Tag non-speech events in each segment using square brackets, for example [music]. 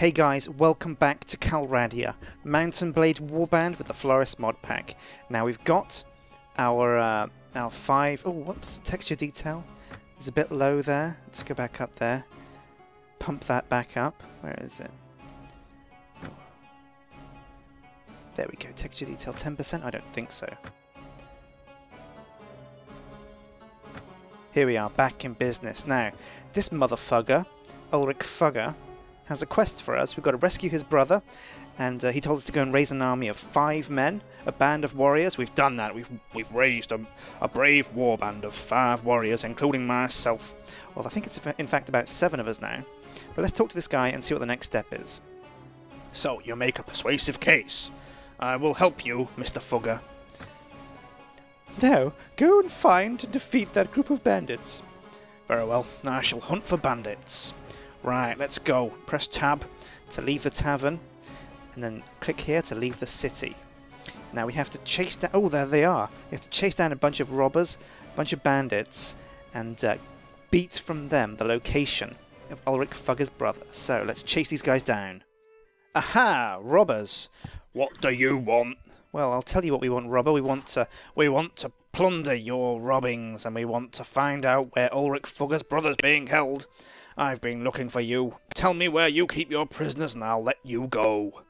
Hey guys, welcome back to Calradia, Mount & Blade Warband with the Floris mod pack. Now we've got our uh, our five. Oh, whoops! Texture detail is a bit low there. Let's go back up there. Pump that back up. Where is it? There we go. Texture detail 10%? I don't think so. Here we are, back in business. Now, this motherfucker, Ulric Fugger, has a quest for us. We've got to rescue his brother, and uh, he told us to go and raise an army of five men, a band of warriors. We've done that. We've we've raised a, a brave war band of five warriors, including myself. Well, I think it's in fact about seven of us now. But let's talk to this guy and see what the next step is. So, you make a persuasive case. I will help you, Mr. Fugger. Now, go and find and defeat that group of bandits. Very well, I shall hunt for bandits. Right, let's go. Press tab to leave the tavern, and then click here to leave the city. Now we have to chase down. Oh, there they are. We have to chase down a bunch of robbers, a bunch of bandits, and uh, beat from them the location of Ulric Fugger's brother. So let's chase these guys down. Aha! Robbers! What do you want? Well, I'll tell you what we want, robber. We want to we want to plunder your robbings, and we want to find out where Ulric Fugger's brother's being held. I've been looking for you. Tell me where you keep your prisoners, and I'll let you go.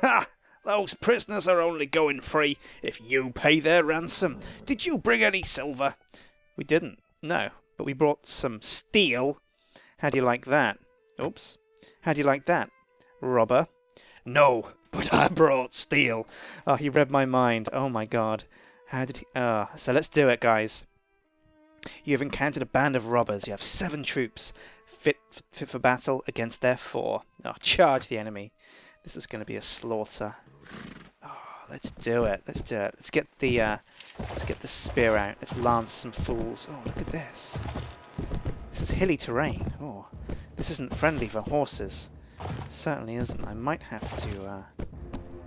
Ha! Those prisoners are only going free if you pay their ransom. Did you bring any silver? We didn't. No, but we brought some steel. How do you like that? Oops. How do you like that, robber? No, but I brought steel. Oh, he read my mind. Oh my god. How did he... Uh, so let's do it, guys. You have encountered a band of robbers. You have seven troops fit, fit for battle against their four. Oh, charge the enemy. This is going to be a slaughter. Oh, let's do it. Let's do it. Let's get the uh, let's get the spear out. Let's lance some fools. Oh, look at this. This is hilly terrain. Oh, this isn't friendly for horses. Certainly isn't. I might have to, uh,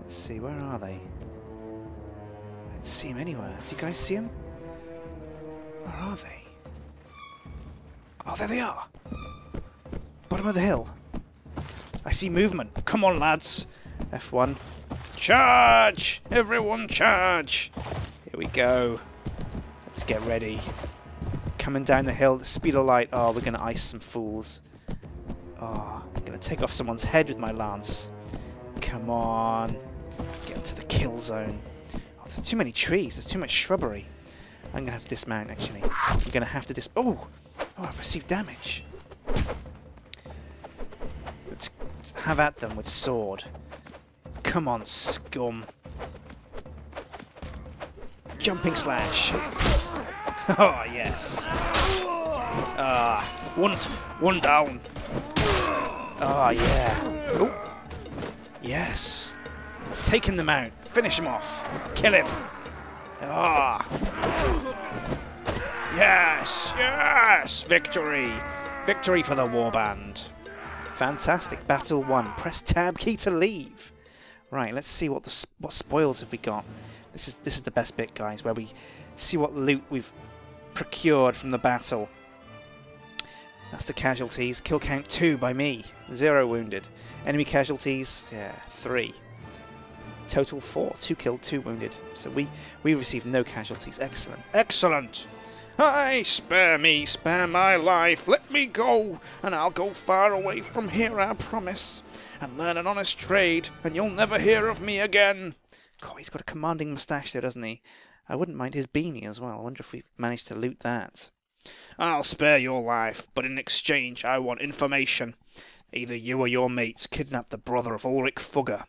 let's see, where are they? I don't see them anywhere. Do you guys see them? Where are they? Oh, there they are! Bottom of the hill. I see movement. Come on, lads. F1. Charge! Everyone charge! Here we go. Let's get ready. Coming down the hill, the speed of light. Oh, we're going to ice some fools. Oh, I'm going to take off someone's head with my lance. Come on. Get into the kill zone. Oh, there's too many trees. There's too much shrubbery. I'm going to have to dismount, actually. I'm going to have to dis... Oh! Oh, I've received damage. Let's, let's have at them with sword. Come on, scum. Jumping slash. [laughs] oh, yes. Ah, one, one down. Oh, yeah. Oh. Yes. Taking them out. Finish him off. Kill him. Ah. Yes, yes! Victory! Victory for the warband. Fantastic. Battle one. Press tab key to leave. Right, let's see what the what spoils have we got. This is this is the best bit, guys, where we see what loot we've procured from the battle. That's the casualties. Kill count two by me. Zero wounded. Enemy casualties, yeah, three. Total four. Two killed, two wounded. So we we received no casualties. Excellent. Excellent. Aye, spare me, spare my life. Let me go, and I'll go far away from here, I promise, and learn an honest trade, and you'll never hear of me again. God, he's got a commanding moustache there, doesn't he? I wouldn't mind his beanie as well. I wonder if we've managed to loot that. I'll spare your life, but in exchange I want information. Either you or your mates kidnapped the brother of Ulric Fugger.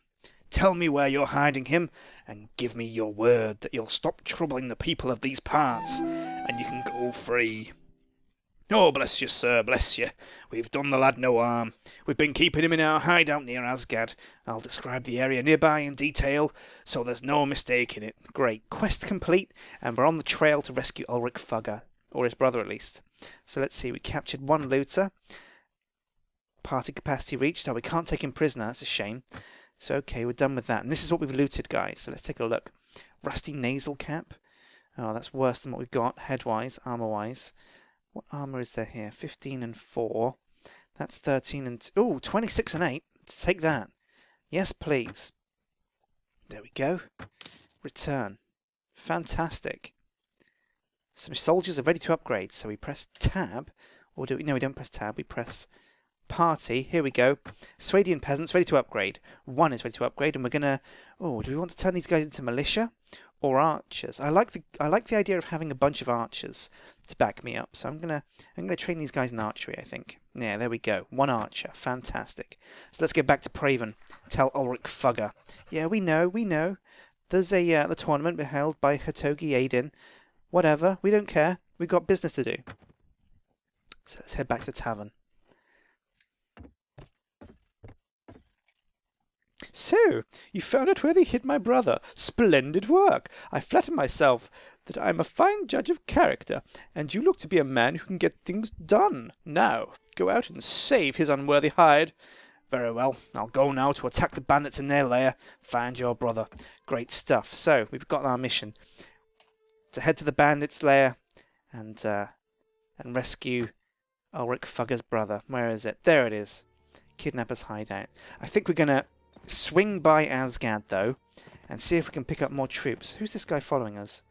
Tell me where you're hiding him, and give me your word that you'll stop troubling the people of these parts, and you can go free. Oh, bless you, sir, bless you. We've done the lad no harm. We've been keeping him in our hideout near Azgad. I'll describe the area nearby in detail, so there's no mistake in it. Great. Quest complete, and we're on the trail to rescue Ulric Fugger, or his brother at least. So let's see, we captured one looter. Party capacity reached. Oh, we can't take him prisoner, that's a shame. So okay, we're done with that. And this is what we've looted, guys. So let's take a look. Rusty nasal cap. Oh, that's worse than what we've got, head-wise, armor-wise. What armor is there here? 15 and 4. That's 13 and... Oh, 26 and 8. Let's take that. Yes, please. There we go. Return. Fantastic. Some soldiers are ready to upgrade, so we press tab. Or do we? No, we don't press tab. We press party. Here we go. Swadian peasants ready to upgrade. One is ready to upgrade, and we're gonna. Oh, do we want to turn these guys into militia or archers? I like the I like the idea of having a bunch of archers to back me up. So I'm gonna I'm gonna train these guys in archery. I think. Yeah, there we go. One archer. Fantastic. So let's get back to Praven. Tell Ulric Fugger. Yeah, we know. We know. There's a uh, the tournament held by Hatogi Aiden. Whatever. We don't care. We've got business to do. So let's head back to the tavern. So, you found out where they hid my brother. Splendid work. I flatter myself that I am a fine judge of character, and you look to be a man who can get things done. Now, go out and save his unworthy hide. Very well, I'll go now to attack the bandits in their lair, find your brother. Great stuff. So, we've got our mission to head to the bandits' lair and uh, and rescue Ulric Fugger's brother. Where is it? There it is. Kidnapper's hideout. I think we're going to Swing by Azgad, though, and see if we can pick up more troops. Who's this guy following us?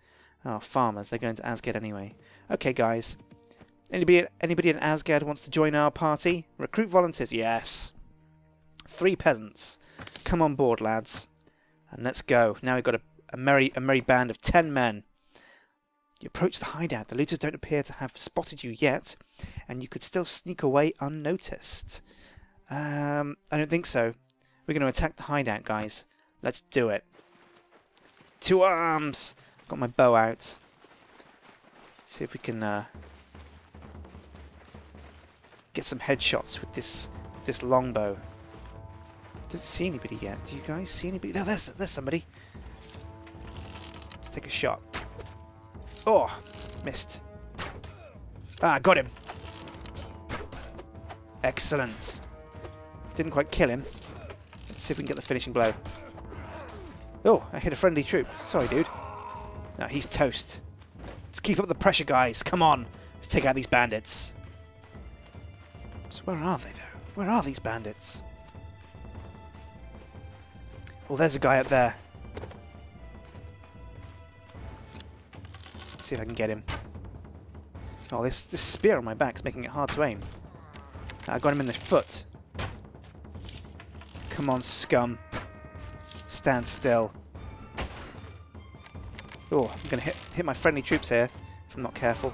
Oh, farmers. They're going to Azgad anyway. Okay, guys. Anybody, anybody in Azgad wants to join our party? Recruit volunteers. Yes. Three peasants. Come on board, lads. And let's go. Now we've got a, a merry, a merry band of ten men. You approach the hideout. The looters don't appear to have spotted you yet, and you could still sneak away unnoticed. Um, I don't think so. We're going to attack the hideout, guys. Let's do it. Two arms! Got my bow out. See if we can uh, get some headshots with this this longbow. Don't see anybody yet. Do you guys see anybody? Oh, there's there's somebody. Let's take a shot. Oh, missed. Ah, got him. Excellent. Didn't quite kill him. Let's see if we can get the finishing blow. Oh, I hit a friendly troop. Sorry, dude. No, he's toast. Let's keep up the pressure, guys. Come on. Let's take out these bandits. So where are they, though? Where are these bandits? Well, there's a guy up there. Let's see if I can get him. Oh, this, this spear on my back is making it hard to aim. I got him in the foot. Come on, scum. Stand still. Oh, I'm going to hit, hit my friendly troops here if I'm not careful.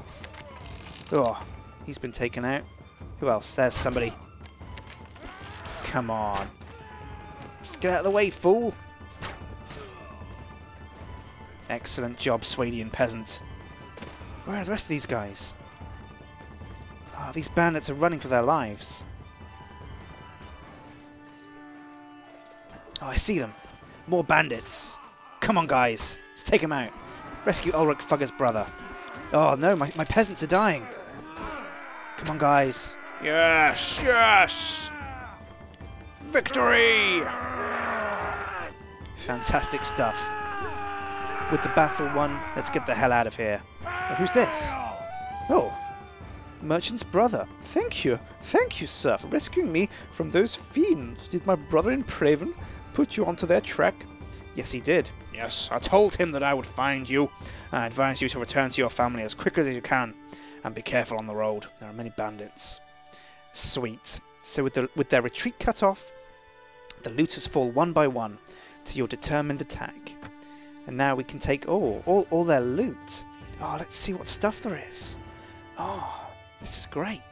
Oh, he's been taken out. Who else? There's somebody. Come on. Get out of the way, fool! Excellent job, Swadian peasant. Where are the rest of these guys? Oh, these bandits are running for their lives. Oh, I see them. More bandits. Come on, guys. Let's take them out. Rescue Ulric Fugger's brother. Oh, no, my, my peasants are dying. Come on, guys. Yes, yes! Victory! Fantastic stuff. With the battle won, let's get the hell out of here. Oh, who's this? Oh, Merchant's brother. Thank you. Thank you, sir, for rescuing me from those fiends. Did my brother in Praven put you onto their track? Yes, he did. Yes, I told him that I would find you. I advise you to return to your family as quickly as you can, and be careful on the road. There are many bandits. Sweet. So with, the, with their retreat cut off, the looters fall one by one to your determined attack. And now we can take all, all, all their loot. Oh, let's see what stuff there is. Oh, this is great.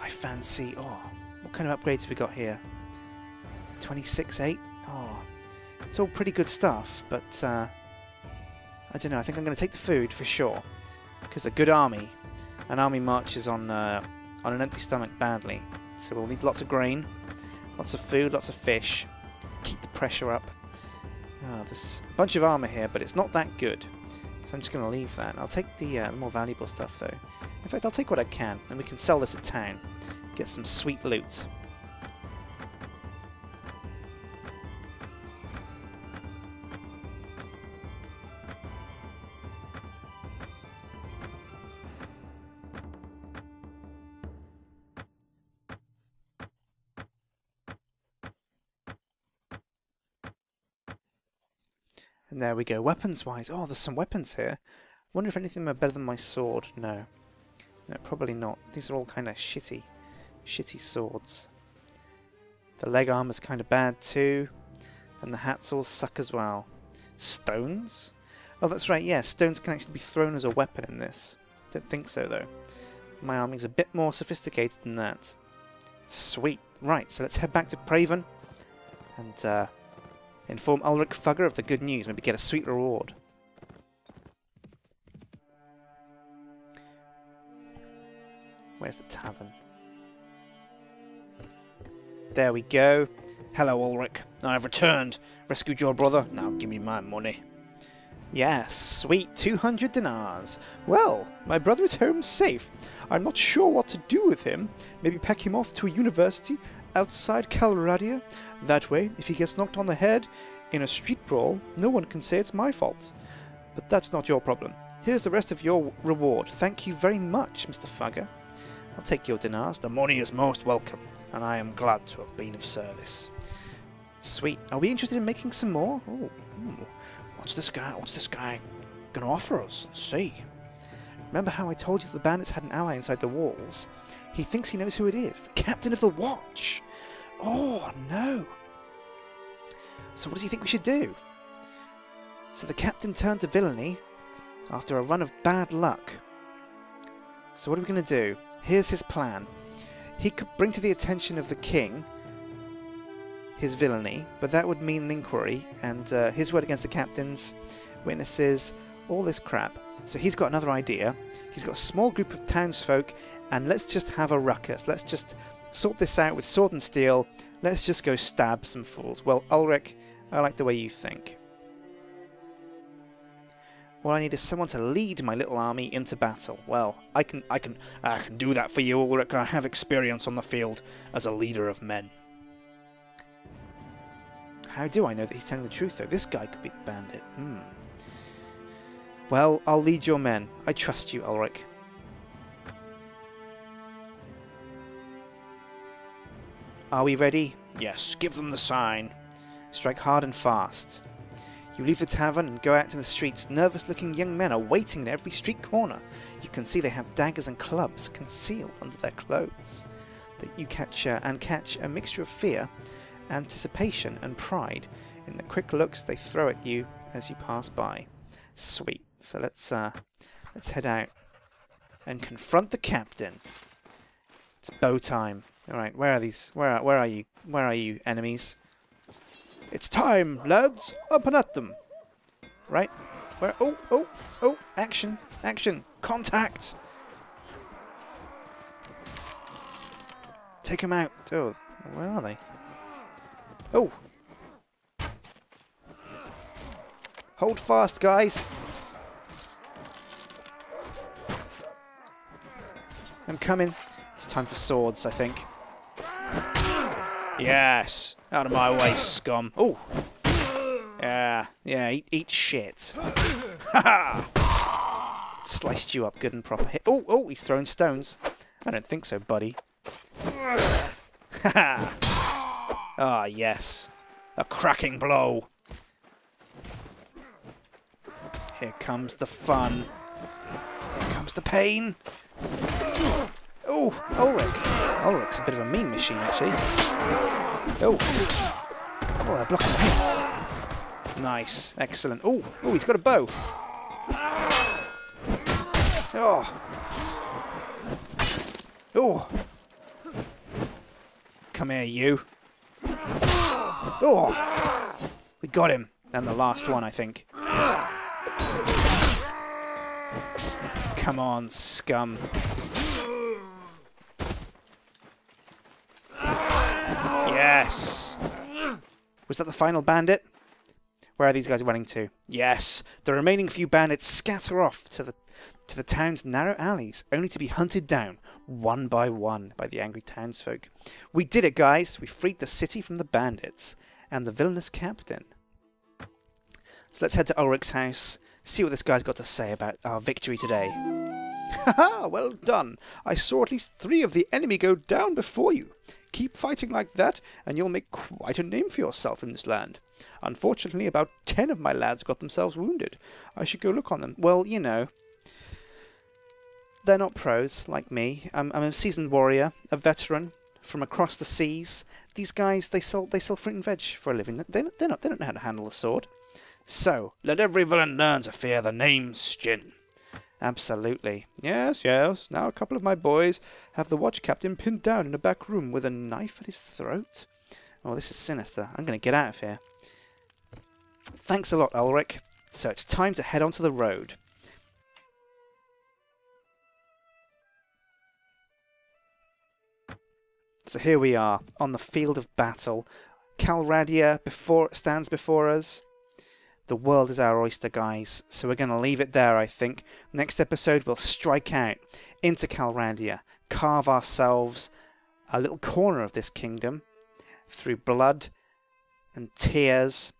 I fancy... Oh, what kind of upgrades have we got here? 26.8? Oh, it's all pretty good stuff, but uh, I don't know. I think I'm going to take the food for sure. Because a good army, an army marches on, uh, on an empty stomach badly. So we'll need lots of grain, lots of food, lots of fish. Keep the pressure up. Oh, there's a bunch of armor here, but it's not that good. So I'm just going to leave that. I'll take the uh, more valuable stuff, though. In fact, I'll take what I can, and we can sell this at town. Get some sweet loot. And there we go. Weapons-wise, oh, there's some weapons here. wonder if anything are better than my sword. No. No, probably not. These are all kind of shitty shitty swords. The leg armor's kind of bad too. And the hats all suck as well. Stones? Oh, that's right, yeah, stones can actually be thrown as a weapon in this. Don't think so, though. My army's a bit more sophisticated than that. Sweet. Right, so let's head back to Praven and uh, inform Ulric Fugger of the good news. Maybe get a sweet reward. Where's the tavern? There we go. Hello, Ulric. I have returned. Rescued your brother. Now give me my money. Yes, sweet 200 dinars. Well, my brother is home safe. I'm not sure what to do with him. Maybe pack him off to a university outside Calradia. That way, if he gets knocked on the head in a street brawl, no one can say it's my fault. But that's not your problem. Here's the rest of your reward. Thank you very much, Mr. Fugger. I'll take your dinars. The money is most welcome, and I am glad to have been of service. Sweet. Are we interested in making some more? Oh, hmm. What's this guy? What's this guy gonna offer us? Let's see. Remember how I told you that the bandits had an ally inside the walls? He thinks he knows who it is. The captain of the watch. Oh no. So what does he think we should do? So the captain turned to villainy after a run of bad luck. So what are we going to do? Here's his plan. He could bring to the attention of the king his villainy, but that would mean an inquiry and uh, his word against the captain's, witnesses, all this crap. So he's got another idea. He's got a small group of townsfolk, and let's just have a ruckus. Let's just sort this out with sword and steel. Let's just go stab some fools. Well, Ulric, I like the way you think. All I need is someone to lead my little army into battle. Well, I can, I can, I can do that for you, Ulric. I have experience on the field as a leader of men. How do I know that he's telling the truth, though? This guy could be the bandit. Hmm. Well, I'll lead your men. I trust you, Ulric. Are we ready? Yes, give them the sign. Strike hard and fast. You leave the tavern and go out to the streets. Nervous looking young men are waiting at every street corner. You can see they have daggers and clubs concealed under their clothes. That you catch uh, and catch a mixture of fear anticipation and pride in the quick looks they throw at you as you pass by. Sweet. So let's uh, let's head out and confront the captain. It's bow time. All right, where are these? Where are, where are you? Where are you, enemies? It's time, lads. Up and at them. Right. Where? Oh, oh, oh! Action! Action! Contact! Take them out. Oh, where are they? Oh! Hold fast, guys! I'm coming. It's time for swords, I think. Yes! Out of my way, scum. Oh! Yeah, yeah, eat, eat shit. Ha Sliced you up good and proper. Oh, oh, he's throwing stones. I don't think so, buddy. Ha ha! Ah, yes. A cracking blow. Here comes the fun. Here comes the pain. Oh, Ulric. Ulric's a bit of a mean machine, actually. Oh. Oh, they're blocking hits. Nice. Excellent. Oh, oh, he's got a bow. Oh. Oh. Come here, you. Oh! We got him. And the last one, I think. Come on, scum. Yes! Was that the final bandit? Where are these guys running to? Yes, the remaining few bandits scatter off to the to the town's narrow alleys, only to be hunted down one by one by the angry townsfolk. We did it, guys! We freed the city from the bandits and the villainous captain. So let's head to Ulric's house, see what this guy's got to say about our victory today. Ha [laughs] ah, ha! Well done! I saw at least three of the enemy go down before you. Keep fighting like that, and you'll make quite a name for yourself in this land. Unfortunately, about ten of my lads got themselves wounded. I should go look on them. Well, you know, they're not pros like me. I'm, I'm a seasoned warrior, a veteran from across the seas. These guys, they sell they sell fruit and veg for a living. They, they, not, they don't know how to handle a sword. So, let every villain learn to fear the name Sjin. Absolutely. Yes, yes. Now a couple of my boys have the watch captain pinned down in a back room with a knife at his throat. Oh, this is sinister. I'm going to get out of here. Thanks a lot, Ulric. So it's time to head onto the road. So here we are, on the field of battle. Calradia before stands before us. The world is our oyster, guys. So we're going to leave it there, I think. Next episode, we'll strike out into Calradia, carve ourselves a little corner of this kingdom through blood and tears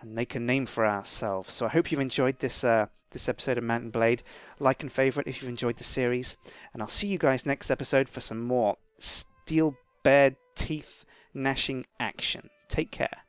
and make a name for ourselves. So I hope you've enjoyed this uh, this episode of Mount & Blade. Like and favourite if you've enjoyed the series. And I'll see you guys next episode for some more steel bared teeth gnashing action. Take care.